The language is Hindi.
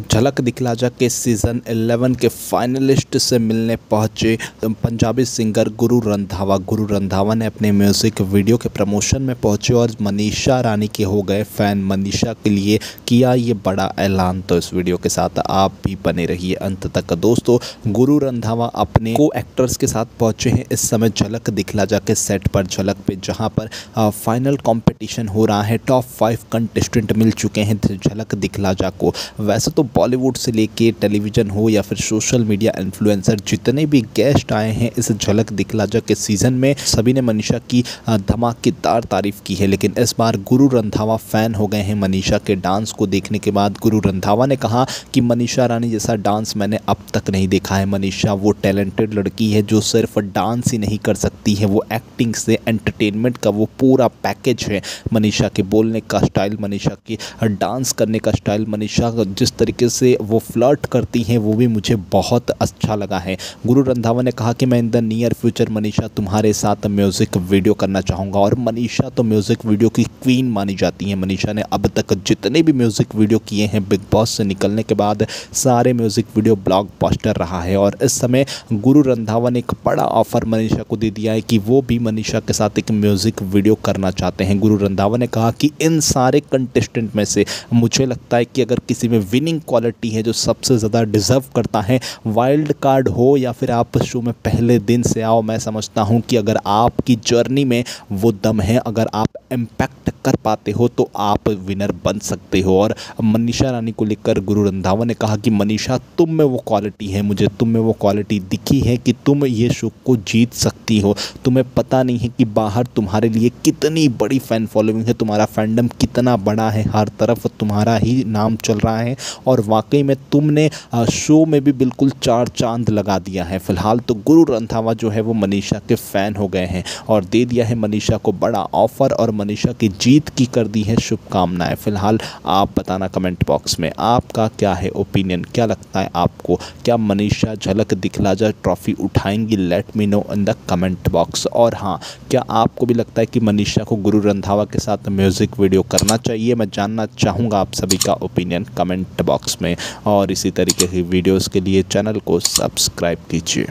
झलक दिखला जा के सीज़न 11 के फाइनलिस्ट से मिलने पहुँचे पंजाबी सिंगर गुरु रंधावा। गुरु रंधावा ने अपने म्यूज़िक वीडियो के प्रमोशन में पहुँचे और मनीषा रानी के हो गए फ़ैन मनीषा के लिए किया ये बड़ा ऐलान। तो इस वीडियो के साथ आप भी बने रहिए अंत तक। दोस्तों, गुरु रंधावा अपने को एक्टर्स के साथ पहुँचे हैं। इस समय झलक दिखला जा के सेट पर झलक पे, जहाँ पर फाइनल कॉम्पिटिशन हो रहा है। टॉप फाइव कंटेस्टेंट मिल चुके हैं। झलक दिखला जा को। वैसे तो बॉलीवुड से लेके टेलीविज़न हो या फिर सोशल मीडिया इन्फ्लुएंसर, जितने भी गेस्ट आए हैं इस झलक दिखला जा के सीज़न में, सभी ने मनीषा की धमाकेदार तारीफ़ की है। लेकिन इस बार गुरु रंधावा फ़ैन हो गए हैं मनीषा के डांस को देखने के बाद। गुरु रंधावा ने कहा कि मनीषा रानी जैसा डांस मैंने अब तक नहीं देखा है। मनीषा वो टैलेंटेड लड़की है जो सिर्फ़ डांस ही नहीं कर सकती है, वो एक्टिंग से एंटरटेनमेंट का वो पूरा पैकेज है। मनीषा के बोलने का स्टाइल, मनीषा के डांस करने का स्टाइल, मनीषा जिस तरीके से वो फ्लर्ट करती हैं, वो भी मुझे बहुत अच्छा लगा है। गुरु रंधावा ने कहा कि मैं in the near future Manisha तुम्हारे साथ म्यूज़िक वीडियो करना चाहूँगा और मनीषा तो म्यूज़िक वीडियो की क्वीन मानी जाती हैं। मनीषा ने अब तक जितने भी म्यूज़िक वीडियो किए हैं बिग बॉस से निकलने के बाद सारे म्यूज़िक वीडियो बस्टर रहा है और इस समय गुरु रंधावा ने एक बड़ा ऑफ़र मनीषा को दे दिया है कि वो भी मनीषा के साथ एक म्यूज़िक वीडियो करना चाहते हैं। गुरु रंधावा ने कहा कि इन सारे कंटेस्टेंट में से मुझे लगता है कि अगर किसी में विनिंग क्वालिटी है जो सबसे ज़्यादा डिज़र्व करता है। वाइल्ड कार्ड हो या फिर आप शो में पहले दिन से आओ, मैं समझता हूँ कि अगर आपकी जर्नी में वो दम है, अगर आप इम्पैक्ट कर पाते हो तो आप विनर बन सकते हो। और मनीषा रानी को लेकर गुरु रंधावा ने कहा कि, मनीषा, तुम में वो क्वालिटी है मुझे, तुम में वो क्वालिटी दिखी है कि तुम ये शो को जीत सकती हो। तुम्हें पता नहीं है कि बाहर तुम्हारे लिए कितनी बड़ी फ़ैन फॉलोइंग है, तुम्हारा फैंडम कितना बड़ा है, हर तरफ़ तुम्हारा ही नाम चल रहा है। और वाकई में तुमने शो में भी बिल्कुल चार चाँद लगा दिया है। फ़िलहाल तो गुरु रंधावा जो है वो मनीषा के फ़ैन हो गए हैं और दे दिया है मनीषा को बड़ा ऑफ़र और मनीषा की जीत की कर दी है शुभकामनाएँ। फ़िलहाल आप बताना कमेंट बॉक्स में, आपका क्या है ओपिनियन क्या लगता है आपको? क्या मनीषा झलक दिखला जा trophy उठाएँगी? Let me know in the comment box और हाँ क्या आपको भी लगता है कि मनीषा को गुरु रंधावा के साथ म्यूज़िक वीडियो करना चाहिए? मैं जानना चाहूँगा आप सभी का ओपिनियन कमेंट बॉक्स में। और इसी तरीके की वीडियोज़ के लिए चैनल को सब्सक्राइब कीजिए।